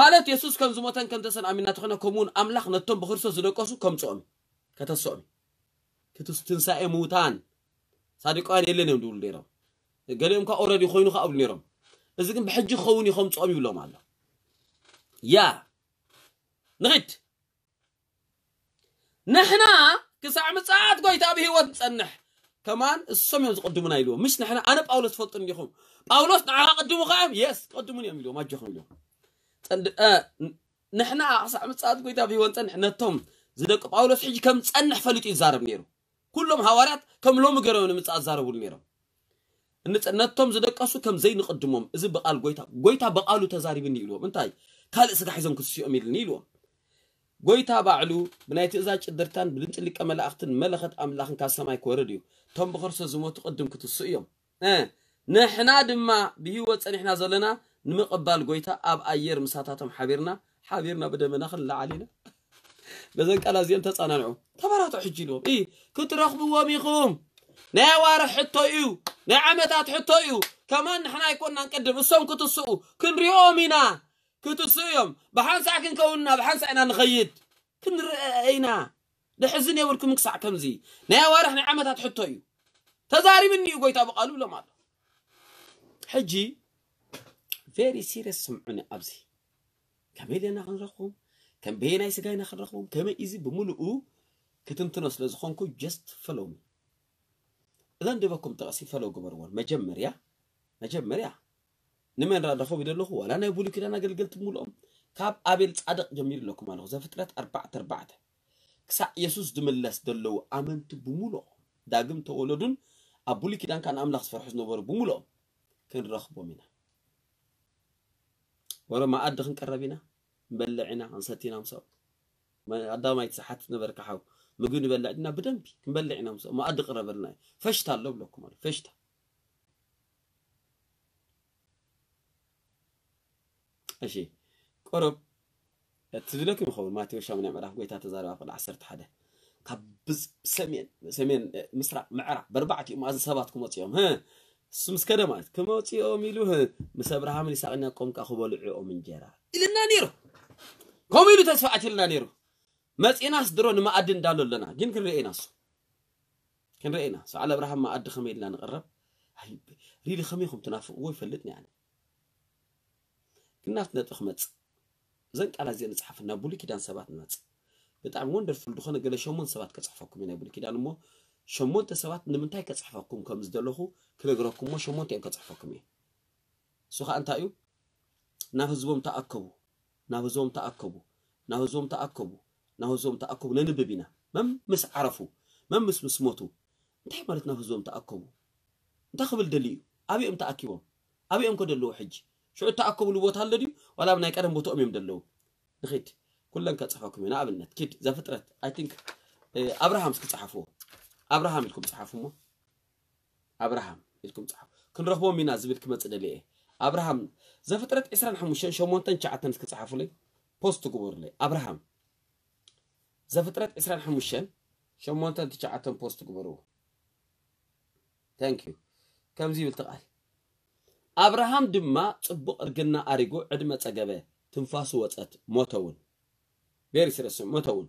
مالت يسوس كم زمتن كم تسن أمين أتخن كمون أملاخ نتوم بخرس زدك أسو كم صامي كت الصامي كت ستنسى موتان صادق أنا اللي نم دول ليرم قال يوم كأورا دي خوينو خاب ليرم إذا كن بحج خوني خم صامي ولا مالا يا نغت نحنا كساعة مساعات قوي تابي هو تسنح كمان الصامي يقدمنا إلو مش نحنا أنا بأولس فطن يخون أولس نعاقدمو خام يس قدمني أمي لو ما تجخون اليوم ንሕና ክሳዕ ምፅኣት ጎይታ ብሂወንፀን ነቶም ዝደቂ ጳውሎስ ሕጂ ከም ፀንሕ ፈሊጡ ይዛረብ ነይሩ ኩሎም ሃዋርያት ከም ሎሚ ገይሮም ንምፅኣት ዛረብሉ ነይሮም ነቶም ዝደቀሱ ከም ዘይንቕድሞም እዚ ብቓል ጎይታ ጎይታ በቓሉ ተዛሪብኒ ኢልዎም እንታይ ካልእ ስጋ ሒዞም ክስዮኦም ኢልኒ ኢልዎም ጎይታ ባዕሉ ብናይ ትእዛዝ ጭድርታን ብልንጭ ሊቀ መላእኽትን መለኸት ኣምላኽን ካብ ሰማይ ክወርድ እዩ እቶም ብክርስቶስ ዝሞቱ ቅድም ክትስኡ እዮም ንሕና ድማ ብሂወት ፀኒሕና ዘለና نمقبال قويتا أب أير مساتاتهم حبيرنا حبيرنا بدأ من أخر لعلينا بزنك على زين تصانع نعو تبرات حجينو إيه كنت رخبو وميخوم نعوار حطيو نعمتات حطيو كمان نحنا يكون نقدم السوم كنت السوء كن ريومينا كنت السوء بحان ساكن كوننا بحان ساكن نغيد كن رأينا لحزن يا ولكم مكسع كم زي نعوار نعمتات حطيو تزاري مني قويتا بقالو لما حجي ቨሪ ሲሪስ ስምዑኒ ኣብዚ ከመይ ደና ክንረክቦም ከም በየናይ ስጋ ኢና ክንረክቦም ከመይ እዚ ብምሉኡ ክትንትኖ ስለ ዝኾንኩ ጀስት ፈለውኒ እዛ ንድበኩም ጥቐሲ ፈለው ግበርዎን መጀመርያ መጀመርያ ንመን ራዳኸቢ ደለኹ ዋላ ናይ ብሉይ ኪዳን ኣገልገልቲ ምልኦም ካብ ኣቤል ፃድቅ ጀሚሩ ኣለኩም ኣለኹ ዘፍጥረት ኣርባዕተ ኣርባዕተ ክሳዕ የሱስ ዝምለስ ዘለዉ ኣመንቲ ብምሉኦም ዳግም ተወለዱን ኣብ ብሉይ ኪዳን ካ ንኣምላኽ ዝፈርሑ ዝነበሩ ብምሉኦም ክንረኽቦም ኢና ورا ما أدخ نقربينا نبلعنا نستينا مسو ما أدا ما يتسحت نبرك كحو مجون بلعنا بدنبي نبلعنا مسو ما أدخ قربنا فشتا لو بلوكم فشتا أشي قرب تدلك مخول ما تيوش من عمره قوي تاتزار أقل العصر حدا كاب سمين سمين مسرع معرع بربعتي ما أزن سباتكم وطيهم ها سمسكرة مالت كما تيو ميلو مس ابراهام يساقنا قوم كاخبو لعو من جرا إلنا نيرو قوم يلو تسفعت لنا نيرو مصيناس درو نما ادن دالو لنا جن كنريناس كنريناس على ابراهام ما اد خمي لنا نقرب ريلي خميكم تنافقوا يفلتني يعني كناف نطخ مص زين قال زين صحفنا بولي كيدان سبات مص بتاع وندرفul دخنا قال شومن سبات كصحفكم هنا بولي كيدان مو شمون تسوات نمتاي كتصحفكم كمز دلوخو كنقراكم شمون يعني تين كتصحفكم يعني. سوخا انتايو نهزوم تاكبو نهزوم تاكبو نهزوم تاكبو نهزوم تاكبو ننببينا مم مس عرفو مم مس مسموتو انتاي مالت نافزوم تاكبو انتا خبل دليو ابي ام تاكبو ابي ام كدلو حج شو تاكبو لبوت هالدليو ولا بناي كرم بوتو ام يمدلو نخيت كلن كتصحفكم نابلنت يعني. كيد زفترت اي آه، ثينك ابراهامس كتصحفو ኣብርሃም ኢልኩም ፅሓፉ ሞ ኣብርሃም ኢልኩም ፅሓፉ ክንረኽቦም ኢና ዝብል ክመፅ ክመፅእ ደልየ ኣብርሃም ዘፍጥረት 25 8 ሸ ክፅሓፉለይ ፖስት ግበሩለይ ኣብርሃም ዘፍጥረት 25 8 ሸ ፖስት ግበርዎ ታንክ ከምዚ ይብል ትቓል ኣብርሃም ድማ ፅቡቕ እርግና ኣሪጉ ዕድመ ፀገበ ትንፋሱ ወፀት ሞተ እውን ቤሪ ስረስ ሞተ እውን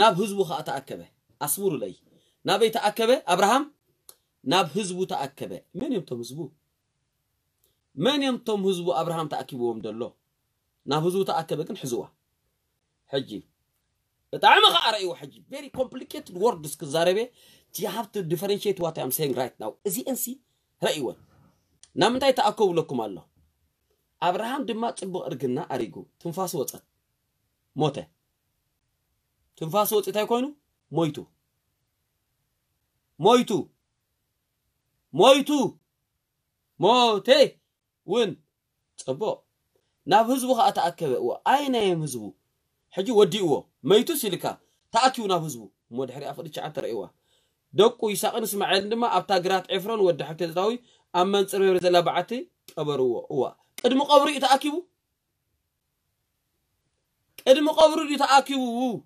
ናብ ህዝቡ ከዓ ተኣከበ ኣስሙሩለይ ናበይ ተኣከበ ኣብርሃም ናብ ህዝቡ ተኣከበ መን እዮም ቶም ህዝቡ መን እዮም ቶም ህዝቡ ኣብርሃም ተኣኪብዎም ደሎ ናብ ህዝቡ ተኣከበ ግን ሕዝዋ ሕጂ ብጣዕሚ ከዓ ረእይዎ ሕጂ ቨሪ ኮምፕሊኬትድ ወርድስ ክዛረበ ቲሃብቲ ዲፈረንሽት ዋት ኣም ሴንግ ራይት ናው እዚ እንሲ ረእይወን ናብ ምንታይ ተኣከብለኩም ኣሎ ኣብርሃም ድማ ፅቡቅ እርግና ኣሪጉ ትንፋስ ወፀት ሞተ ትንፋስ ወፂታይ ኮይኑ ሞይቱ مويتو مويتو موتي وين تبو ناب هزبو خا تاكبه و اينايم هزبو حجي ودي وديئو ميتو سيلكا تاكيو ناب هزبو مو مدحري افدچ عتر ايوا دقو يساقن اسماعيل دما ابتا غرات عفرون ود حبتي زاوي امن بعتي زلابعتي قبروا اوا قدم قبري تاكيبو قدم قبري تاكيبو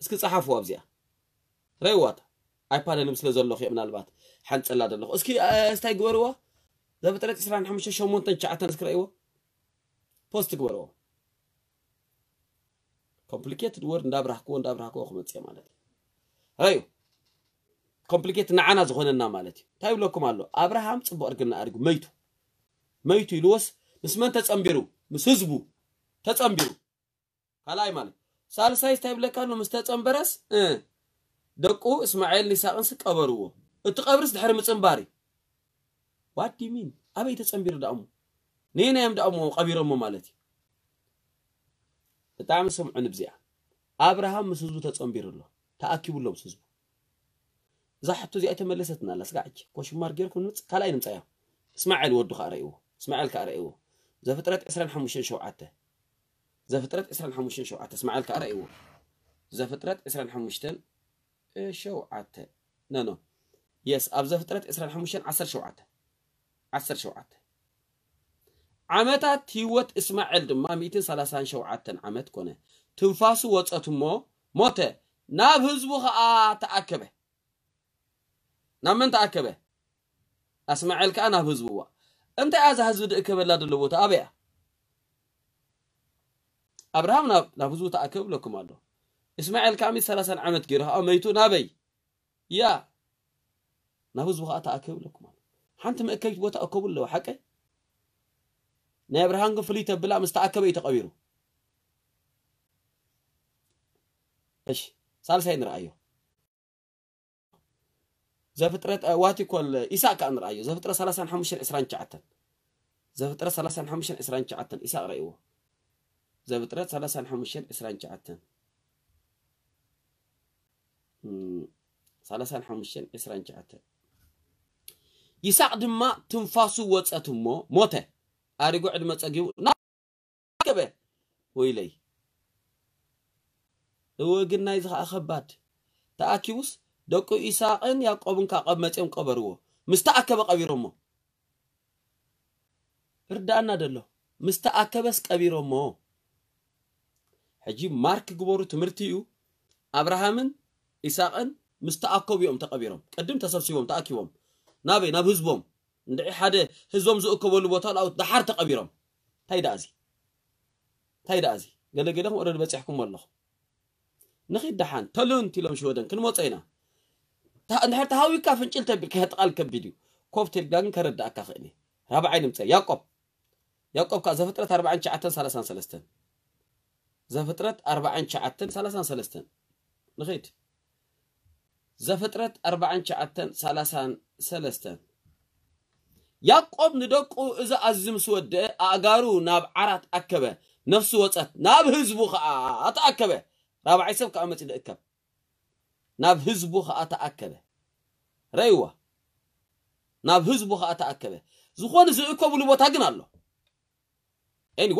اسكت صحفوا ابزيا ريوات ايباد نمسل زلو خي من البات حنت الله دلو اسكي استاي غوروا زب ترى اسران حمش شو مونتن شعتن سكريو بوست غوروا كومبليكيتد وورد ندا براكو ندا براكو خمت سي مالت ايو كومبليكيت نعنا زغننا مالت تايب لكم الله ابراهام صبو ارغنا ارغو ميتو ميتو يلوس مسمن تصمبيرو مس حزبو تصمبيرو خلاي مالك سالساي تايب لكانو مستصمبرس اه. ደቁ እስማኤል ይስሐቅን ስቀበርዎ እቲ ቀብርስ ድሕሪ ምፅምባሪ ዋት ዱ ሚን ኣበይ ተፀምቢሩ ዳእሞ ነየናዮም ዳእሞ ቀቢሮሞ ማለት እዩ ብጣዕሚ ሰምዑን ብዚኣ ኣብርሃም ምስ ህዝቡ ተፀምቢሩ ኣሎ ተኣኪቡሎ ምስ ህዝቡ እዛ ሓቶ እዚኣ ተመለሰትና ኣላ ስጋዕች ኮሽማር ጌርኩም ንምፅ ካልኣይ ንምፃ እያ እስማኤል ወዱ ከዓ ረእይዎ እስማኤል ከዓ ረእይዎ ዘፍጥረት 25 7 ዘፍጥረት 25 7 እስማኤል ከዓ ረእይዎ ዘፍጥረት 25 شوعة نو نو يس أبزا فترة إسرائيل حموشان عسر ዓመታት ህይወት እስማኤል ድማ 137 ዓመት ኮነ ትንፋሱ ወፀት እሞ ሞተ ናብ ህዝቡ ከዓ ተኣከበ ናብ መን ተኣከበ እስማኤል ከዓ ናብ ህዝቡ ዋ እንታይ ኣዛ ህዝቢ ድእከበላ ደሎ ቦታ ኣበያ ኣብርሃም ናብ ህዝቡ ተኣከብ ብለኩም ኣሎ እስማኤል ካሚ 30 ዓመት ገይሩ ካብኣ መይቱ ናበይ ያ ናብ ህዝቡ ከዓ ተኣከቡ ኣለኩም ማለት ሓንቲ መእከቢት ቦታ እከቡ ኣለዎ ሓቀይ ናይ ኣብርሃን ግን ፍሉይ ተብላ ምስ ተኣከበ እዩ ተቐቢሩ እሺ ሳልሳይ ንርኣዮ ዘፍጥረት ዋት ይኮል ኢሳቅ ከዓ ንርኣዮ ዘፍጥረት 35 29 ዘፍጥረት 35 29 ኢሳቅ ረእይዎ ዘፍጥረት 35 29 ሰላሳን ሓሙሽተን ዕስራን ትሽዓተ ይስቅ ድማ ትንፋሱ ወፀት እሞ ሞተ ኣሪጉ ዕድመ ፀጊቡ ናገበ ወይለይ እወግናይ እዚ ከዓ ከባድ ተኣኪቡስ ደቁ ኢሳቅን ያዕቆብን ካቀብ መፅኦም ቀበርዎ ምስ ተኣከበ ቀቢሮሞ ርዳእና ደሎ ምስ ተኣከበስ ቀቢሮሞ ሕጂ ማርክ ግበሩ ትምህርቲ እዩ ኣብርሃምን ኢሳቅን مستأكوبيهم تقبيرهم قدم تسبسيهم تأكيهم نابي ناب هزبهم ندعي حدا هزبهم زؤكبوا لبوتال أو دحر تقبيرهم تايدا أزي تايدا أزي قال قدهم أرد يحكم الله نخيد دحان تلون تلوم شهودن كن ما تينا ندحر تهاوي كافن شلتا بكهت تقال كبيديو كوف تلقان كرد أكاخئني رابعين مسير ياقوب ياقوب كا زفترة أربعين شعتن ثلاثان ثلاثتن زفترة أربعين شعتن ثلاثان ثلاثتن نخيد ዘፍጥረት 49 ያቆብ ንደቁ እዚ ኣዝ ምስ ስወድአ ኣእጋሩ ናብ ዓራት ኣከበ ነፍሲ ወፀት ናብ ህዝቡ ከዓ ተኣከበ ራብዓይ ሰብ ከዓ መፂ ድእከብ ናብ ህዝቡ ከዓ ተኣከበ ረይዋ ናብ ህዝቡ ከዓ ተኣከበ ዝኾነ ዝእከብሉ ቦታ ግን ኣሎ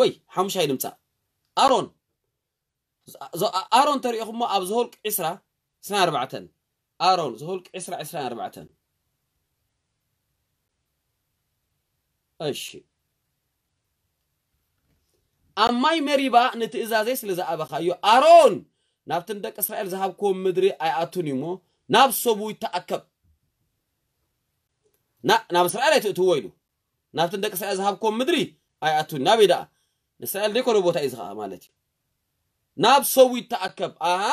ወይ ሓሙሻይ ድምፃእ ኣሮን ኣሮን ተሪኢኹሞ ኣብ ዝሆልቅ 2ስራ 24 ኣሮን ዝሁልቅ 2024 እሺ ኣብ ማይ መሪባ ንትእዛዘይ ስለ ዝኣበኻዮ ኣሮን ናብቲ ንደቂ እስራኤል ዝሃብክዎም ምድሪ ኣይኣቱን እዩ ሞ ናብ ሰቡ ይተኣከብ ናብ እስራኤል ኣይትእትዎ ኢሉ ናብቲ ንደቂ እስራኤል ዝሃብክዎም ምድሪ ኣይኣቱን ናበይ ደኣ ንእስራኤል ደይኮነ ቦታ እዩ ዝኸዓ ማለት እዩ ናብ ሰቡ ይተኣከብ ኣሃ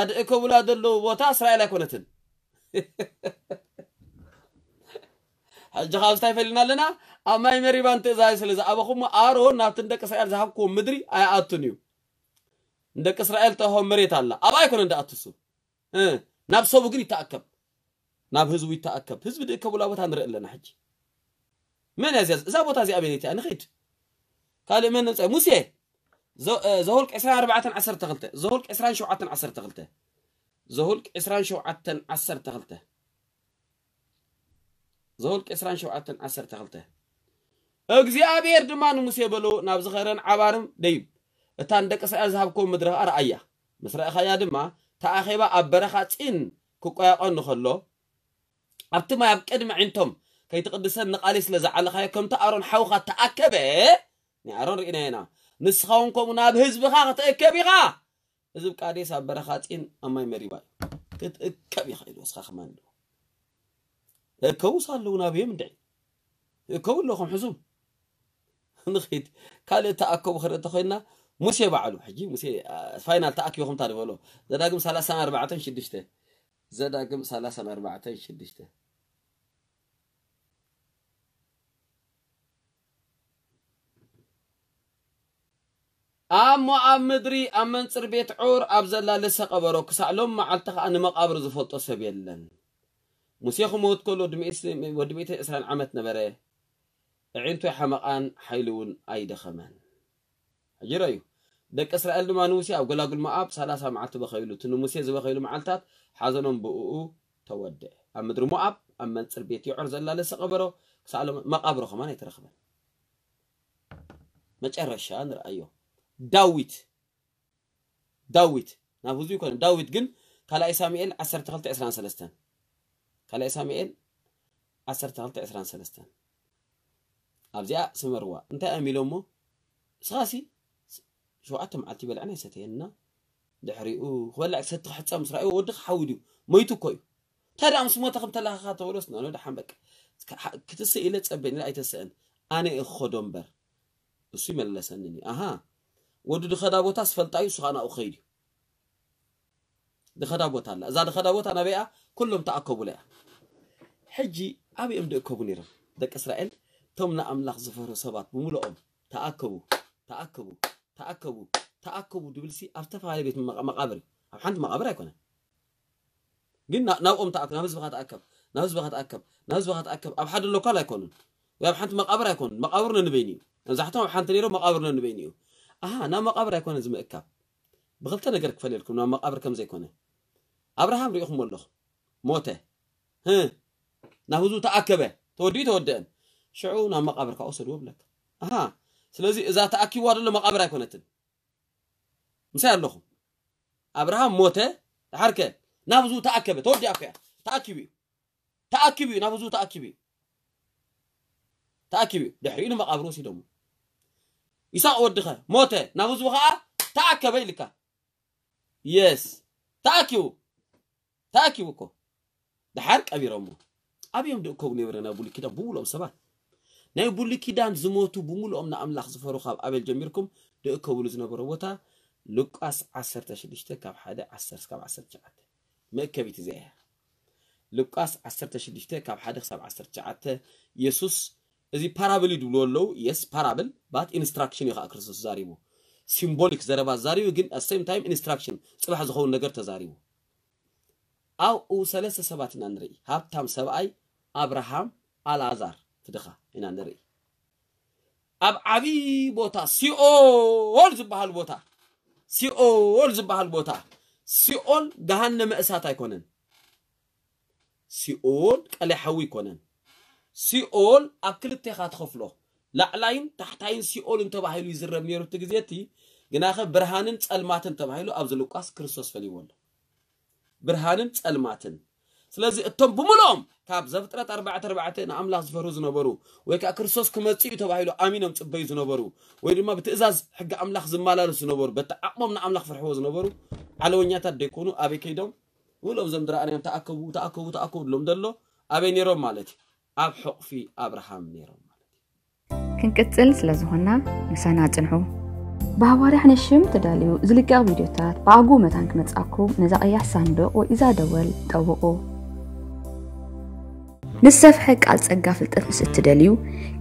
አድእከሙ ለአደለዉ ቦታ እስራኤል ኣይኮነትን ሕጂ ካብ ስታይ ፈሊና ኣለና ኣብ ማይ መሪባን ትእዛዝ ስለ ኣሮን ናብትን ደቂ እስራኤል ዝሃብክዎ ምድሪ ኣይኣቱን እዩ ንደቂ እስራኤል ተሆ መሬት ኣላ ኣብኣ ኣይኮነ እንዳኣቱ ናብ ሰቡ ግን ይተኣከብ ናብ ህዝቡ ይተኣከብ ህዝቢ ድእከቡላ ቦታ ንርኢ ኣለና ሕጂ መን እያ እዛ ቦታ እዚኣ በሌት እያ ንኸይድ ካልእ መን ሙሴ ዝሁልቅ 24 12 ዝሁልቅ 27 12 ዝሁልቅ 27 12 ዝሁልቅ 27 12 እግዚኣብሔር ድማ ንሙሴ በሎ ናብ ዝኸረን ዓባርም ደይብ እታ ንደቂ እስራኤል ዝሃብኮም ምድሪ ኣርኣያ ምስ ረእኻያ ድማ ተኣኼባ ኣብ በረኻ ፂን ክቆያቐኑ ከሎ ኣብቲ ማይ ኣብ ቅድሚ ዒንቶም ከይትቅድሰን ንቃሊ ስለ ዝዓለኻዮ ከምቲ ኣሮን ሓውኻ ተኣከበ ንኣሮን ርኢናየና ንስኻውን ከምኡ ናብ ህዝብኻ ክትእከብ ኢኻ ህዝብ ቃዴስ ኣብ በረኻ ፂን ኣብ ማይ መሪባ እዩ ክትእከብ ኢኻ ኢሉ ወስኻ ኸማ ንድዎ እከቡስ ኣለዉ ናብዮም እንድዕ እከቡ ኣለኹም ሕዙም ንኽድ ካልእ ተኣከቡ ክርኢ እንተኮይንና ሙሴ ባዕሉ ሕጂ ሙሴ ፋይናል ተኣኪቦኹም ታድበሎ ዘዳግም 34 6 ዘዳግም 34 6 أم أمدري مدري أمن صر بيت عور أبزلا لسه قبرك سألهم ما التخ أنا ما قبر زفوت سبيلا مسيخ موت كل ودمي إسلام ودمي إسلام عمت نبره عينتو حمقان حيلون أي دخمان أجرأيو دك إسرائيل ما نوسي أقول أقول ما أب سلاسة معته بخيلو تنو موسى زوا خيلو معلتات حزنهم بقو تودع أم مدرو ما أب أم من عور عرز الله لسه قبره سألهم ما قبره خمان يترخبن ما تشرش أنا داويت داويت نابوزي يكون داويت جن كلا إسماعيل أسر تغلط إسران سلستان كلا إسماعيل أسر تغلط إسران سلستان أبزيع سمروا أنت أميل أمه صاسي شو أتم عتيب العنيسة هنا دحرئ ولا أكسد حتى مصرعي ودق حاوليو ميتو كوي ترى أمس ما تقم تلاها خاطورسنا أنا دحمك كتسئلت أبين لا تسأل أنا الخدمبر بسوي من لسانني أها ወዱ ድኸዳ ቦታ ኣስፈልጣዩ ንሱ ከዓ ናብኡ ኸይድ እዩ ድኸዳ ቦታ ኣላ እዛ ድኸዳ ቦታ ናበይኣ ኩሎም ተኣከቡላ እያ ሕጂ ኣብኦም ድእከቡ ነይሮም ደቂ እስራኤል እቶም ንኣምላኽ ዝፈርሁ ሰባት ብምልኦም ተኣከቡ ተኣከቡ ተኣከቡ ተኣከቡ ድብልሲ ኣብ ዝተፈላለየ ቤት መቃብር እዩ ኣብ ሓንቲ መቃብር ኣይኮነን ግን ናብኦም ተኣከብ ናብ ህዝብኻ ተኣከብ ናብ ህዝብኻ ተኣከብ ናብ ህዝብኻ ተኣከብ ኣብ ሓደ ሎካል ኣይኮኑን ወይ ኣብ ሓንቲ መቃብር ኣይኮኑን መቃብር ነንበይኒ እዩ መብዛሕትኦም ኣብ ሓንቲ ነይሮም መቃብር ነንበይኒ እዩ ኣሃ ናብ መቓብር ኣይኮነ ዝምእካብ ብክልተ ነገር ክፈልየ ኢልኩም ናብ መቃብር ከም ዘይኮነ ኣብርሃም ሪኢኹም ኣለኹ ሞተ ናብ ህዝቡ ተኣከበ ተወዲኡ ተወደአን ሽዑ ናብ መቃብርካ ወሰድዎ ብለካ ኣሃ ስለዚ እዛ ተኣኪብዋ ደሎ መቃብር ኣይኮነትን ምሳይ ኣለኹም ኣብርሃም ሞተ ድሓርከ ናብ ህዝቡ ተኣከበ ተወዲኣ ኮያ ተኣኪቡ እዩ ተኣኪቡ እዩ ናብ ህዝቡ ተኣኪቡ እዩ ተኣኪቡ እዩ ድሕሪኡ ንመቃብር ወሲዶሞ يساق ودخه موته نابوز وخا تاكب لك يس تاكيو تاكيو كو ده حرق ابي رمو ابي يوم دكو نبرنا بولي كده بولو سبا ناي بولي كيدان زموتو بمولኦም ንኣምላኽ ዝፈሩ ካብ ኣበል ጀሚርኩም ድእከብሉ ዝነበሩ ቦታ ሉቃስ 16 ካብ 1 10 ካብ 19 መእከቢት እዚኣ እያ ሉቃስ كاب حدا 1 ክሳብ 19 يسوس እዚ ፓራብል ይድብሎ ኣለው የስ ፓራብል ባት ኢንስትራክሽን እዩ ከዓ ክርስቶስ ዛሪቡ ሲምቦሊክ ዘረባ ዛሪቡ ግን ኣሰም ታይም ኢንስትራክሽን ፅባሕ ዝኸውን ነገር ተዛሪቡ ኣብኡ ሰለስተ ሰባት ኢና ንርኢ ሃብታም ሰብኣይ ኣብርሃም ኣልኣዛር ትድኻ ኢና ንርኢ ኣብ ዓብዪ ቦታ ሲኦል ዝበሃል ቦታ ሲኦል ዝበሃል ቦታ ሲኦል ገሃነመ እሳት ኣይኮነን ሲኦል ቀላይ ሓዊ ይኮነን ሲኦል ኣብ ክልተ ኢኻ ትኸፍሎ ላዕላይን ታሕታይን ሲኦልን ተባሂሉ ዝረብ ነይሩ እቲ ግዜ እቲ ግናኸ ብርሃንን ፀልማትን ተባሂሉ ኣብዚ ሉቃስ ክርስቶስ ፈልይዎ ብርሃንን ፀልማትን ስለዚ እቶም ብምልኦም ካብ ዘፍጥረት 44 ንኣምላኽ ዝፈርሁ ዝነበሩ ወይ ከዓ ክርስቶስ ክመፅ እዩ ተባሂሉ ኣሚኖም ፅበዩ ዝነበሩ ወይ ድማ ብትእዛዝ ሕጊ ኣምላኽ ዝመላለሱ ዝነበሩ በቲ ዓቕሞም ንኣምላኽ ፍርሕዎ ዝነበሩ ዓለወኛታት ደይኮኑ ኣበይ ከይዶም ውሎም ዞም ዝረኣናዮም ተኣከቡ ተኣከቡ ተኣከቡ ድሎም ዘሎ ኣበይ ነይሮም ማለት እዩ ኣብ ሕቕፊ ኣብርሃም ነይሮም ማለት እዩ ክንቅፅል ስለ ዝኾና ምሳና ፅንሑ ብሃዋርያሕ ንሽም ተዳልዩ ዝልቀቕ ቪድዮታት ብኣጉ መታን ክመፅኣኩም ነዛ ቀያሕ ሳንዱቕ ወይ እዛ ደወል ጠውቑ ንሰፍሐ ቃል ፀጋ ፍልጠት ምስ እትደልዩ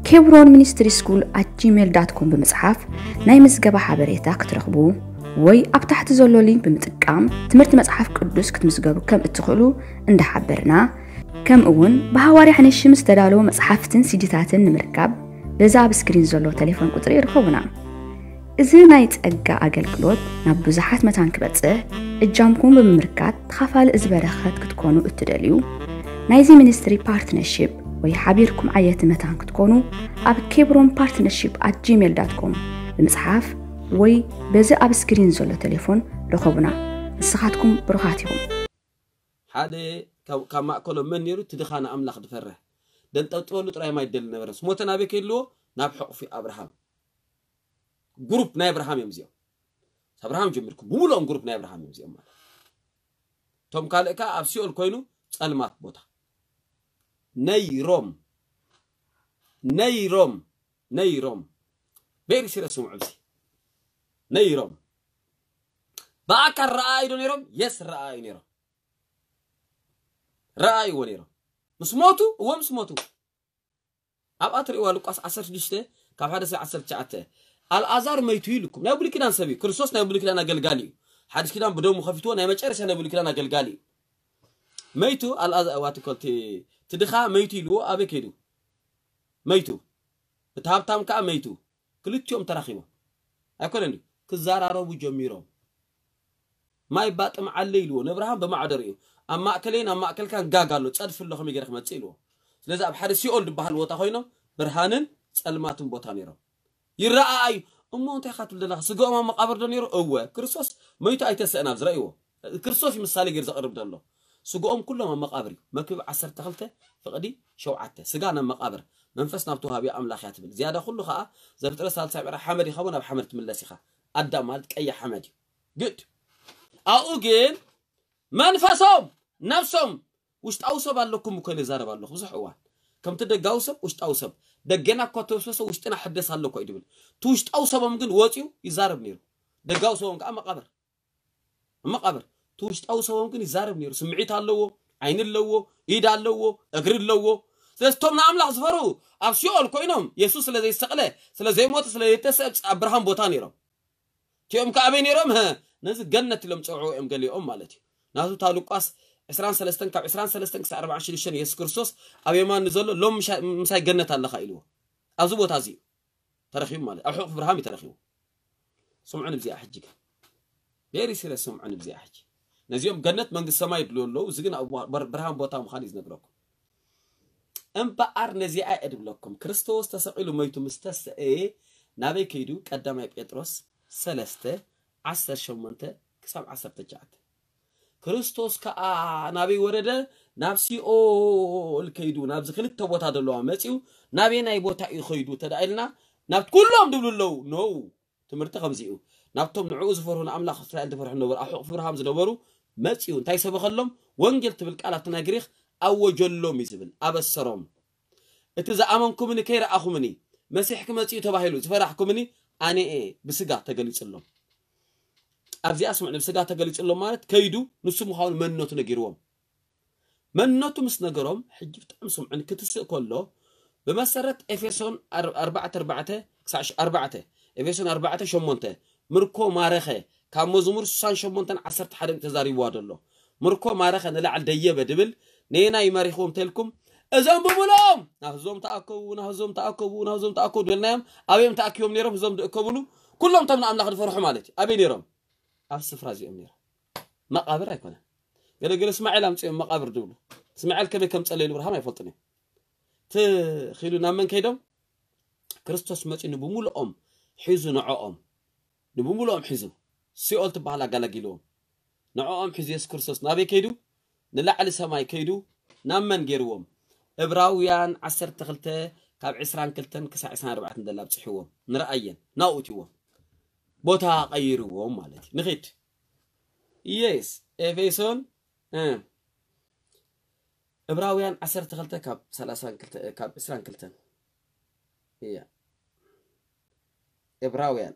ኬብሮን ሚኒስትሪ ስኩል ኣት ጂሜል ዳትኮም ብምፅሓፍ ናይ ምዝገባ ሓበሬታ ክትረኽቡ ወይ ኣብ ታሕቲ ዘሎ ሊንክ ብምጥቃም ትምህርቲ መፅሓፍ ቅዱስ ክትምዝገቡ ከም እትኽእሉ እንዳሓበርና كم اون بهواري حنشي مستدالو مصحفتن سيديتاتن نمركب بزا بسكرين زلو تليفون قطري رخونا إذا نايت أجا أجل كلوت نبزحات متان كبتسه الجامكون بمركات تخافال خد كتكونو اتدليو نايزي منستري بارتنرشيب وي ሓቢርኩም ዓየት متان كتكونو أب كيبرون ፓርትነርሽፕ ኣት جيميل دات كوم بمصحف وي በዚ أب سكرين ዘሎ تليفون رخونا ንስኻትኩም ብሩኻት ኢኹም كما كل من يرو تدخان أملاخ دفره دن توتولو تراي ما يدل نفرس موتنا بكيلو نبحق في أبراهام جروب نا أبراهام يمزيو أبراهام جمرك بولون جروب نا أبراهام يمزيو ما توم كالكا أفسيول كوينو ألمات بوتا ني روم ني روم ني روم بيري سيرا سمعوزي ني روم باكر رأي دوني روم يس رأي دوني روم ረአዩ ወኔራ ምስሞቱ እዎም ስሞቱ ኣብኣ ትሪእዋ ሉቃስ 16 ካብ 1 ሳብ 19 ኣልኣዛር መይቱ ኢልኩም ናይ ብሉይ ኪዳን ሰብ እዩ ክርስቶስ ናይ ብሉይ ኪዳን ኣገልጋሊ እዩ ሓድሽ ኪዳን ብደሙ ከፊትዎ ናይ መጨረሻ ናይ ብሉይ ኪዳን ኣገልጋሊ እዩ መይቱ ኣልኣዋትኮልቲ ትድኻ መይቱ ኢልዎ ኣበይ ከይዱ መይቱ እቲ ሃብታም ከዓ መይቱ ክልቲኦም ተራኺቦም ኣይኮነን ክዘራረቡ ጀሚሮም ማይ ባጥም ዓለ ኢልዎ ንብርሃን ብማዕደር እዩ ኣብ ማእከለይን ኣብ ማእከልካን ጋግ ኣሎ ፀድፊ ኣሎ ከመይ ገይረ ክመፅእ ኢልዎ ስለዚ ኣብ ሓደ ሲኦል ዝበሃል ቦታ ኮይኖም ብርሃንን ፀልማትን ቦታ ነይሮም ይረኣኣዩ እሞ እንታይ ካትብል ዘለካ ስጋኦም ኣብ መቃብር ዶ ነይሩ እወ ክርስቶስ መይቱ ኣይተስእን ኣብ ዝረእይዎ ክርስቶስ ምሳሌ ገይሩ ዘቕርብ ዘሎ ስጋኦም ኩሎም ኣብ መቃብር እዩ መክብብ 12 ፍቕዲ 7 ስጋ ናብ መቃብር መንፈስ ናብቲ ወሃቢ ኣምላኽ እያ ትብል ዝያዳ ኩሉ ከዓ ዘፍጥረ ሳልሳይ ምዕራ ሓመድ ይኸውን ኣብ ሓመድ ትምለስ ኢኻ ኣዳም ማለት ቀይሕ ሓመድ እዩ ግድ ኣብኡ ግን መንፈሶም ነፍሶም ውሽጣዊ ሰብ ኣለኩም እኮ ይዛረብ ኣለኹ ብዙሕ እዋን ከምቲ ደጋዊ ሰብ ውሽጣዊ ሰብ ደገና እኳ ተወሰሰ ውሽጢና ሕደስ ኣለኮ እዩ ድብል እቲ ውሽጣዊ ሰቦም ግን ወፂኡ ይዛረብ ነይሩ ደጋዊ ሰቦም ከዓ መቃብር መቃብር እቲ ውሽጣዊ ሰቦም ግን ይዛረብ ነይሩ ስምዒት ኣለዎ ዓይኒ ኣለዎ ኢድ ኣለዎ እግሪ ኣለዎ ስለዚቶም ንኣምላኽ ዝፈሩ ኣብ ሲኦል ኮይኖም የሱስ ስለዘይሰቕለ ስለዘይሞተ ስለዘይተሰብ ኣብ ብርሃን ቦታ ነይሮም እቲኦም ከ ኣበይ ነይሮም ነዚ ገነት ኢሎም ፀውዕዎ እዮም ገሊኦም ማለት እዩ ናቱ ሉቃስ 23 ካብ 23 ክሳብ 46 የሱስ ክርስቶስ ኣብ የማን ዘሎ ሎም ምሳይ ገነት ኣለካ ኢልዎ ኣብዚ ቦታ እዚ ተረኪቡ ማለት ኣብ ሕቁፍ ብርሃም እዩ ተረኪቡ ስምዑን ብዚኣ ሕጂ ቬሪ ሲሪየስ ስምዑን ብዚኣ ሕጂ ነዚኦም ገነት መንግስት ሰማይ ድልዩ ኣለዉ እዚ ግን ኣብ ብርሃን ቦታ ምዃኑ እዩ ዝነግረኩም እምበኣር ነዚኣ የድብለኩም ክርስቶስ ተሰቂሉ መይቱ ምስ ናበይ ከይዱ ቀዳማይ ጴጥሮስ 3 18 ክሳብ 19 ክርስቶስ ከዓ ናበይ ወረደ ናብ ሲኦል ከይዱ ናብዚ ክልተ ቦታ ዘለዋ መፂኡ ናበይ ናይ ቦታ እዩ ከይዱ ተዳ ኢልና ናብቲ ኩሎም ድብሉ ኣለው ነው ትምህርቲ ከምዚ እዩ ናብቶም ንዕኡ ዝፈርሑ ንኣምላኽ እስራኤል ዝፈርሑ ነበሩ ኣብ ሕቑፍ ብርሃም ዝነበሩ መፂኡ እንታይ ሰበኸሎም ወንጌል ትብል ቃላት ኣብቲ ናይ ግሪክ ኣወጀሎም እዩ ዝብል ኣበሰሮም እቲ ዝኣመንኩምኒ ከይረኣኹምኒ መሲሕ ክመፅኡ ተባሂሉ ዝፈራሕኩምኒ ኣነአ ብስጋ ተገሊፅሎም أبزي أسمع نبي سدها تقلج إلا مالت كيدو نسمو حاول من نوت نجروم من نوت مس نجروم حجبت أمسم عن كتس كله بما سرت إفيسون أربعة أربعة كساش أربعة إفيسون أربعة شمونتة مركو مارخة كان مزمور سان شمونتة عصرت حرم تزاري وارد الله مركو مارخة نلا على دية بدبل نينا يماريخوم تلكم أزام بملام نهزم تأكو نهزم تأكو نهزم تأكو دلنام أبيم تأكيوم نيرم هزم كلهم تمنع أملاخ الفرح مالتي أبي نيرم ኣብ ስፍራ እዚኦም ነይሮም መቃብር ኣይኮነን ገለገለ እስማዒል ኣምፅኦም መቃብር ድብሉ እስማዒል ከመይ ከም ፀለዩ ንብርሃም ኣይፈልጥን እዮም እቲ ኺሉ ናብ መን ከይዶም ክርስቶስ መፂኡ ንብምሉኦም ሒዙ ንዕኦም ንብምሉኦም ሒዙ ሲኦል ትበሃል ኣጋላጊልዎም ንዕኦም ሒዙ የሱስ ክርስቶስ ናበይ ከይዱ ንላዕሊ ሰማይ ከይዱ ናብ መን ገይርዎም ዕብራውያን 12 ካብ 22 ክሳብ 24 ደላ ኣብፅሕዎም ንረኣየን ናብኡ እትይዎም بوتا غيروا مالتي نغيت يس افيسون اه ابراويان 10 غلطه كاب 30 كلت كاب 20 كلت يا ابراويان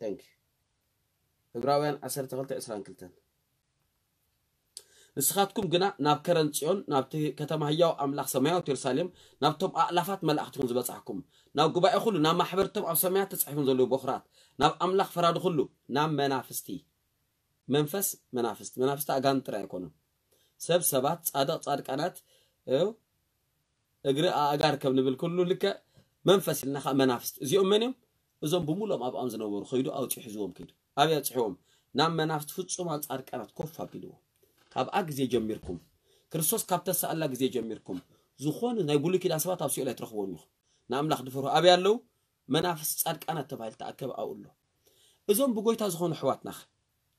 ثانك ابراويان 10 تخلت ንስኻትኩም ግና ናብ ከረን ፅዮን ናብቲ ከተማ ህያው ኣምላኽ ሰማያዊት የሩሳሌም ናብቶም ኣእላፋት መላእኽትኩም ዝበፃሕኩም ናብ ጉባኤ ኩሉ ናብ ማሕበርቶም ኣብ ሰማያት ተፃሒፎም ዘለዉ በኩራት ናብ ኣምላኽ ፈራዲ ኩሉ ናብ መናፍስቲ መንፈስ መናፍስቲ መናፍስቲ ኣጋን ጥራይ ኣይኮኑን ሰብ ሰባት ፃድቕ ፃድቃናት እግሪ ኣእጋር ከም ንብል ኩሉ ልከ መንፈስ ኢልና ከዓ መናፍስቲ እዚኦም መን እዮም እዞም ብሙሎም ኣብኦም ዝነበሩ ከይዱ ኣውፂሑ ሒዝዎም ከይዱ ኣብያ ፅሕዎም ናብ መናፍስቲ ፍፁማ ፃድቃናት ኮፍ ኣቢልዎም ካብኣ ግዜ ጀሚርኩም ክርስቶስ ካብ ተሰኣላ ግዜ ጀሚርኩም ዝኾነ ናይ ብሉይ ኪዳን ሰባት ኣብ ሲኦል ኣይትረኽቦም ኢኹም ንኣምላኽ ድፈርሁ ኣብያ ኣለው መናፍስ ጻድቃናት ተባሂል ተኣከብ ኣብኡ ኣሎ እዞም ብጎይታ ዝኾኑ ኣሕዋትና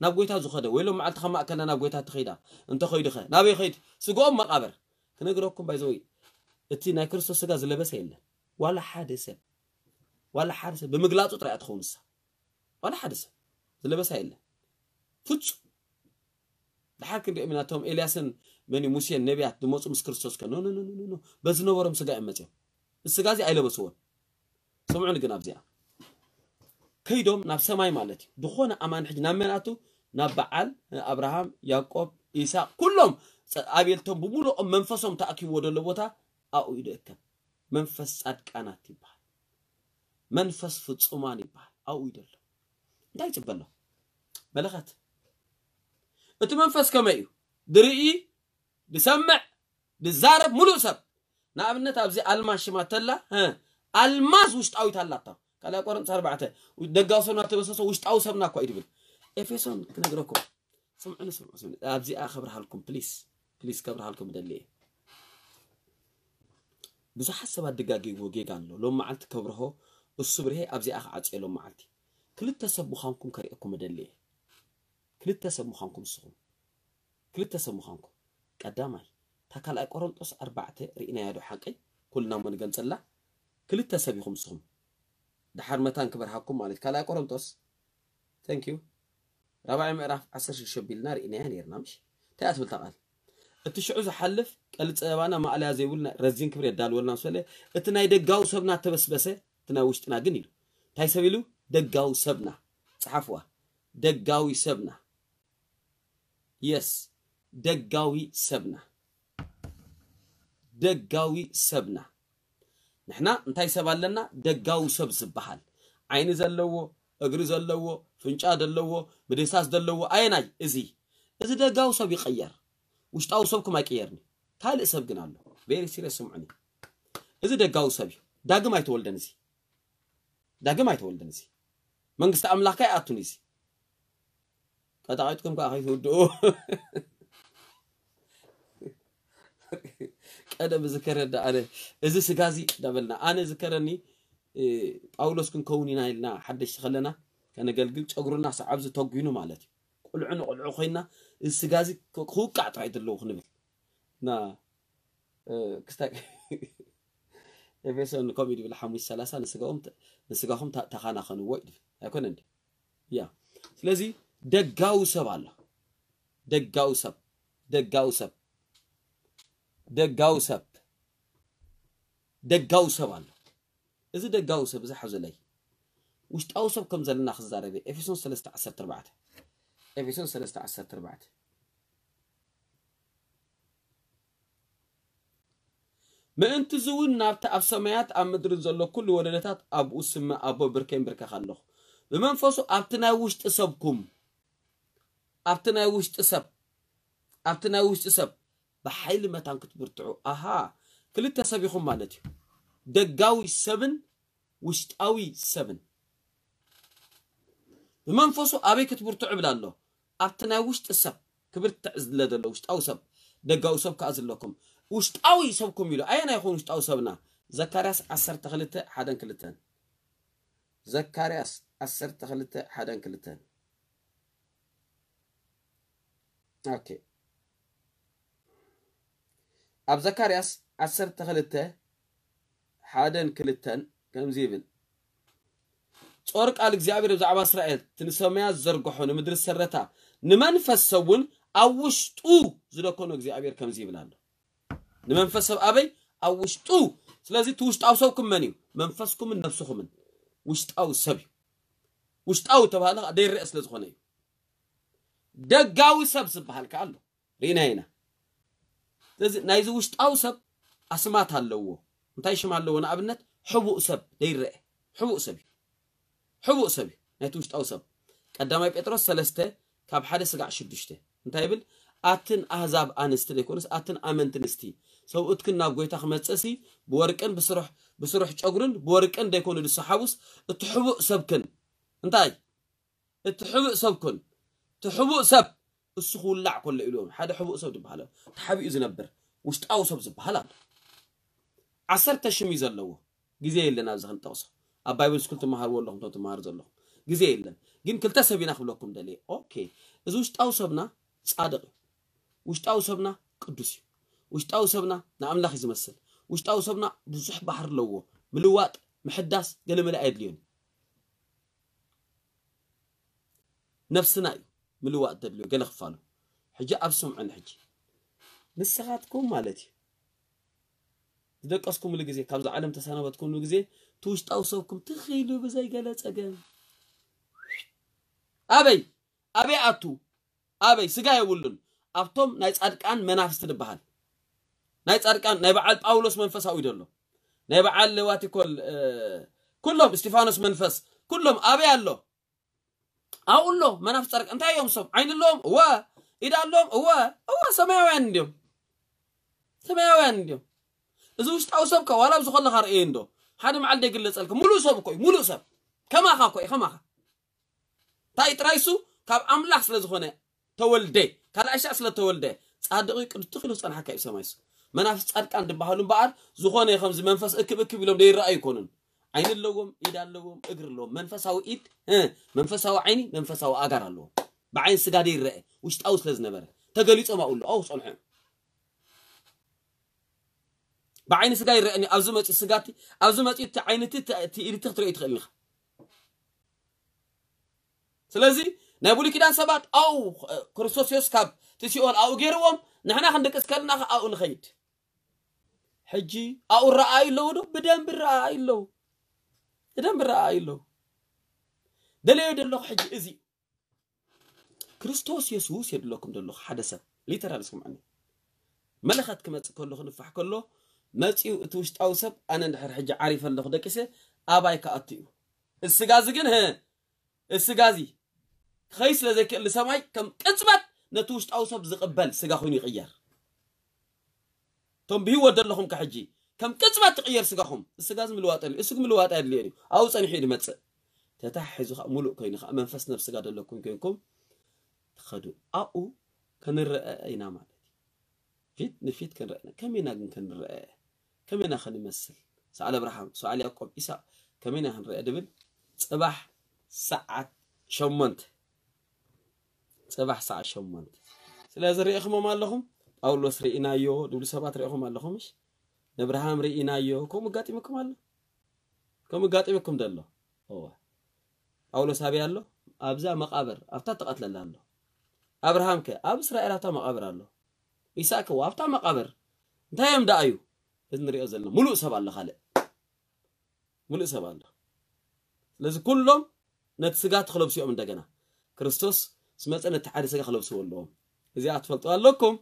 ናብ ጎይታ ዝኸደ ወይ ሎም መዓልቲ ከማእከልና ናብ ጎይታ እትኸይዳ እንተኸይዱ ኸ ናበይ ኸይድ ስግኦም መቓበር ክነግረኩም ባይዘወይ እቲ ናይ ክርስቶስ ስጋ ዝለበሰ የለን ዋላ ሓደ ሰብ ዋላ ሓደ ሰብ ብምግላፁ ጥራያ ትኸውን ንሳ ዋላ ሓደ ሰብ ዝለበሳ የለን ፍፁም ብሓቂ ክንሪኢ ምና ኤልያስን መን ሙሴን ነቢያት ዝመፁ ምስ ክርስቶስ ከ ኖ በዝነበሮም ስጋ እዮም መፅኦም ስጋ እዚ ኣይለበስዎን ሰምዑን ግን ኣብዚኣ ከይዶም ናብ ሰማይ ማለት እዩ ብኾነ ኣማን ሕጂ ናብ መናቱ ናብ በዓል ኣብርሃም ያቆብ ኢሳቅ ኩሎም ኣብልቶም ብምሉኦም መንፈሶም ተኣኪብዎ ደሎ ቦታ ኣብኡ እዩ ድእከብ መንፈስ ፃድቃናት ይበሃል መንፈስ ፍፁማን ይበሃል ኣብኡ እዩ ደሎ እንታይ ይፅበሎ መለኸት أنت منفس كما يو درئي بسمع بزارب ملوك سب نعبنا تابزي ألماس ما تلا ها ألماس وش تأوي تلا تا قال يا قرن صار بعته ودقاو سنة تبصص وش تأوي سبنا كوا إيربل إفسون كنا جروكم سمعنا سمعنا سمعنا أبزي أخبر حالكم بليس بليس كبر حالكم دليل بزح حسب الدقاقي وجي قالوا لو ما عدت كبره الصبر هي أبزي أخ عاد لو ما عدي كل التسبب خامكم كريكم دليل كلتا ሰብ ምዃንኩም ንስኹም ክልተ ሰብ ምዃንኩም ቀዳማይ እታ ካልኣይ ቆሮንጦስ ኣርባዕተ ርእናያ ዶ ሓቀይ كلتا ሞ ንገልፀላ ክልተ ሰብ ኢኹም ንስኹም ድሓር መታን ክበርሃኩም ማለት ካልኣይ ቆሮንጦስ ተንኪዩ رابع مقراف 10 شبيلنا رئينا نيرنا مش تأثبل تقال التشعو حلف قلت أنا ما على زي ولنا رزين كبر يدال ولنا سؤال اتنا يدقاو سبنا تبس بس اتنا وشتنا قنيلو تاي سبيلو دقاو سبنا صحفوا دقاو سبنا የስ ደጋዊ ሰብና ደጋዊ ሰብና ንሕና እንታይ ሰብ ኣለና ደጋዊ ሰብ ዝበሃል ዓይኒ ዘለዎ እግሪ ዘለዎ ፍንጫ ዘለዎ ብደሳስ ዘለዎ ኣየናይ እዚ እዚ ደጋዊ ሰብ ይቀየር ውሽጣዊ ሰብኩም ኣይቀየርኒ ካልእ ሰብ ግን ኣሎ ቤሪ ሲሪየስ ስምዑኒ እዚ ደጋዊ ሰብ እዩ ዳግም ኣይተወልደን እዚ ዳግም ኣይተወልደን እዚ መንግስቲ ኣምላኽካ ኣይኣቱን እዚ ተጣቂጥኩም ከዓ ከይትውድኡ ቀደም ዝከረዳ ኣነ እዚ ስጋ እዚ ዳበልና ኣነ ዝከረኒ ጳውሎስ ክንከውን ኢና ኢልና ሓደሽቲ ከለና ከነገልግል ጨጉርና ሰዓብ ዝተጉኑ ማለት እዩ ቁልዑ ንቁልዑ ኮይና እዚ ስጋ እዚ ክውቃዕ ጥራይ ዘለዉ ክንብል ና ክስታይ ኤፌሶን ከምኡ ድብል ሓሙሽተ ሰላሳ ንስጋኹም ተኻናኸንዎ ይድብል ኣይኮነ እንዲ ያ ስለዚ ደጋው ሰብ አለ። ደጋው ሰብ ደጋው ሰብ ደጋው ሰብ ደጋው ሰብ አለ። እዚ ደጋው ሰብ እዚ ዝሓዞ ላይ ውሽጣዊ ሰብ ከም ዘለና ክዛረበ ኤፌሶን 314 ኤፌሶን 314 ምእንቲ እዚ እውን ናብቲ ኣብ ሰማያት ኣብ ምድሪ ዘሎ ኩሉ ወለደታት ኣብኡ ስመ ኣቦ ብርከይን ብርከኽ ኣለኹ ብመንፈሱ ኣብቲ ናይ ውሽጢ ሰብኩም ኣብቲ ናይ ውሽጢ ሰብ ኣብቲ ናይ ውሽጢ ሰብ ብሓይሊ መታን ክትብርትዑ ኣሃ ክልተ ሰብ ይኹም ማለት እዩ ደጋዊ ሰብን ውሽጣዊ ሰብን ብመንፈሱ ኣበይ ክትብርትዑ ይብላ ኣሎ ኣብቲ ናይ ውሽጢ ሰብ ክብርትዕ ዝለ ዘሎ ውሽጣዊ ሰብ ደጋዊ ሰብ ከዓ ዘለኩም ውሽጣዊ ሰብኩም ኢሉ ኣየና ይኹን ውሽጣዊ ሰብና ዘካርያስ 12 1 2 ዘካርያስ 12 1 2 ኦኬ ኣብ ዘካርያስ 12 ሓደን ክልተን ከምዚ ይብል ጾር ቃል እግዚኣብሔር ብዛዕባ እስራኤል ትንሰማያት ዘርግሖ ንምድሪ ሰረታ ንመንፈስ ሰብ እውን ኣብ ውሽጡ ዝደኮኖ እግዚኣብሔር ከምዚ ይብል ኣሎ ንመንፈስ ሰብ ኣበይ ኣብ ውሽጡ ስለዚ እቲ ውሽጣዊ ሰብኩም መን እዩ መንፈስኩምን ነፍስኹምን ውሽጣዊ ሰብ እዩ ውሽጣዊ ተባሃለ ደይርአ ስለ ዝኾነ እዩ ደጋዊ ሰብ ዝበሃል ከዓ ኣሎ ሪኢና ኢና ስለዚ ናይዚ ውሽጣዊ ሰብ ኣስማት ኣለዎ እንታይ ሽማ ኣለዎ ንኣብነት ሕቡእ ሰብ ደይርአ ሕቡእ ሰብ እዩ ሕቡእ ሰብ እዩ ናይቲ ውሽጣዊ ሰብ ቀዳማይ ጴጥሮስ ሰለስተ ካብ ሓደ ስጋዕ ሽዱሽተ እንታይ ይብል ኣትን ኣህዛብ ኣንስቲ ዘይኮነስ ኣትን ኣመንቲ ንስቲ ሰብኡትክን ናብ ጎይታ ክመፀሲ ብወርቅን ብስሩሕ ጨጉርን ብወርቅን ደይኮኑ ድሰሓቡስ እቲ ሕቡእ ሰብክን እንታይ እቲ ሕቡእ ሰብክን ትሕቡእ ሰብ እሱ ክውላዕ ከሎ ኢልዎም ሓደ ሕቡእ ሰብ ዝበሃለ ተሓቢኡ ዝነብር ውሽጣዊ ሰብ ዝበሃል ኣሎ ዓሰርተ ሽም እዩ ዘለዎ ግዜ የለን ኣብዚ ክንጠቕሶ ኣብ ባይብል ስኩል ትመሃርዎ ኣለኹም ቶም ትመሃር ዘለኹም ግዜ የለን ግን ክልተ ሰብ ኢና ክብለኩም ደልየ ኦኬ እዚ ውሽጣዊ ሰብና ጻድቕ እዩ ውሽጣዊ ሰብና ቅዱስ እዩ ውሽጣዊ ሰብና ንኣምላኽ እዩ ዝመስል ውሽጣዊ ሰብና ብዙሕ ባሕር ኣለዎ ምልዋጥ ምሕዳስ ገለመለ ኣየድልዮን ነፍስና እዩ ምልዋጥ ተድልዮ ገለ ክፋሉ ሕጂ ኣብ ስምዐን ሕጂ ንስኻትኩም ማለት እዩ ዝደቀስኩምሉ ግዜ ካብዚ ዓለም ተሰናበትኩምሉ ግዜ ትውሽጣዊ ሰብኩም ትኽኢሉ ብዘይገለ ፀገም ኣበይ ኣበይ ኣቱ ኣበይ ስጋ የብሉን ኣብቶም ናይ ፃድቃን መናፍስቲ ዝበሃል ናይ ፃድቃን ናይ በዓል ጳውሎስ መንፈሳዊ ደሎ ናይ በዓል ዋቲኮል ኩሎም እስጢፋኖስ መንፈስ ኩሎም ኣበይ ኣሎ አውሎ መናፍ ጸርቅ እንታየም ሰም አይንሎም ወ ኢዳሎም ወ ወ ሰማያውያን እንዲዮም ሰማያውያን እንዲዮም እዚ ውሽጣዊ ሰብ ከ ዋላ ብዝኮለካ ርእየ እንዶ ሓደ መዓል ደይግለፀልክ ሙሉእ ሰብ እኮ እዩ ሙሉእ ሰብ ከማኻ እኮ እዩ ከማኻ እንታይ ጥራይ ካብ ኣምላኽ ስለ ዝኾነ ተወልደ ካልኣይ ሻዕ ስለ ተወልደ ጻድቂ ቅድትኽ ኢሉ ዝፀናሓካ እዩ ሰማይ መናፍስ ጻድቃን ድበሃሉ እምበኣር ዝኾነ ከምዚ መንፈስ እክብ እክብ ኢሎም ደይረኣዩ ይኮኑን ዓይን ኣለዎም ኢድ ኣለዎም እግሪ ኣለዎም መንፈሳዊ ኢድ መንፈሳዊ ዓይኒ መንፈሳዊ ኣጋር ኣለዎም ብዓይን ስጋደ ይረአ ውሽጣዊ ስለ ዝነበረ ተገሊፆም ኣብኡ ኣብኡ ፀንሑ ብዓይኒ ስጋ ይረአኒ ኣብዚ መፂ ስጋቲ ኣብዚ መፂ እቲ ዓይነቲ እቲ ኢድቲ ክትሪኦ ይትኽእል ኢኻ ስለዚ ናይ ብሉይ ኪዳን ሰባት ኣብኡ ክርስቶስ ዮስ ካብ ትሲኦን ኣብኡ ገይርዎም ንሕና ክንደቅስ ከለና ኣብኡ ንኸይድ ሕጂ ኣብኡ ረኣዩ ኣለዉ ዶ ብደንቢ ረኣዩ ኣለዉ إذا برأي له دليل دلوك حج إزي كريستوس يسوس يدلوكم دلوك حدثة ليترالسكم عني ملخات كما تقول له نفح كله ما تيو توش أوسب أنا نحر حج عارف اللوك ده كسي أبايك أطيو السقازي جن ها السقازي خيس لذلك اللي سمعي كم كتبت نتوش أوسب زقبل سقا خوني غير تنبيه ودلوكم كحجي كم كتبات تغير سقهم السقاز من الوقت السق من الوقت اللي أو صنحي دمتص تتحز ملوك كين خ من كين خ منفسنا الله لكم كينكم تخدو أو كنرأى أينا مالتي فيت نفيت كان رأى كم كنرأى كمينا كنرأى كمينا خنمسل سعال إبراهيم سعال يعقوب إسحاق كمينا رأى دبل صباح ساعة شمنت صباح ساعة شمنت سلا زري إخمام لهم أو لو سري إنايو دول سبات رأيهم مالهمش ነብርሃም ርኢናዮ ከምኡ ኣጋጢምኩም ኣሎ ከምኡ ኣጋጢምኩም ደሎ ጳውሎስ ኣብይ ኣሎ ኣብዛ መቃብር ኣብታ ተቐትለላ ኣሎ ኣብርሃም ከ ኣብ እስራኤል ኣብታ መቃብር ኣሎ ይስቅ ከ ኣብታ መቃብር እንታይ እዮም ዳኣዩ እዚ ንሪኦ ዘለና ሙሉእ ሰብ ኣሎ ካልእ ሙሉእ ሰብ ኣሎ ስለዚ ኩሎም ነቲ ስጋ ተክለብሲኦም እንደገና ክርስቶስ ስመፀ ነቲ ሓደ ስጋ ክለብስዎ ኣለዎም እዚኣ ትፈልጡ ኣለኩም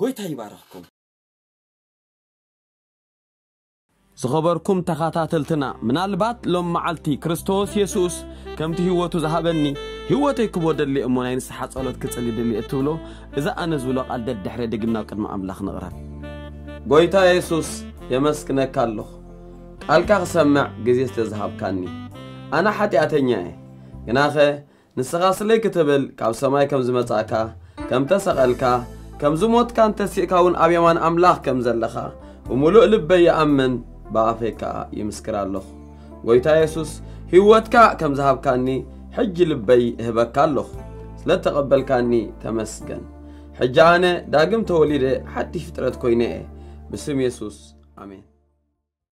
ጎይታ ይባረኽኩም ዝኸበርኩም ተኸታተልትና ምናልባት ሎም መዓልቲ ክርስቶስ የሱስ ከምቲ ህይወቱ ዝሃበኒ ህይወተይ ክቦ ደሊ እሞ ናይ ንስሓ ጸሎት ክጽሊ ድሊ እትብሎ እዛ ኣነ ዝብሎ ቓል ደድሕረ ደግምና ቅድሚ ኣምላኽ ንቕረብ ጐይታ የሱስ የመስክነካ ኣለኹ ቃልካ ክሰምዕ ግዜ ስለ ዝሃብካኒ ኣነ ሓጢኣተኛ እየ ግናኸ ንስኻ ስለይ ክትብል ካብ ሰማይ ከም ዝመጻእካ ከም ተሰቐልካ ከም ዝሞትካን ተሲእካ እውን ኣብ የማን ኣምላኽ ከም ዘለኻ ብምሉእ ልበይ ይኣምን ብኣፈይ ከዓ ይምስክር ኣለኹ ጎይታ የሱስ ህይወትካ ከም ዝሃብካኒ ሕጂ ልበይ እህበካ ኣለኹ ስለ ተቐበልካኒ ተመስገን ሕጂ ኣነ ዳግም ተወሊደ ሓዲሽ ፍጥረት ኮይነ እየ ብስም የሱስ ኣሜን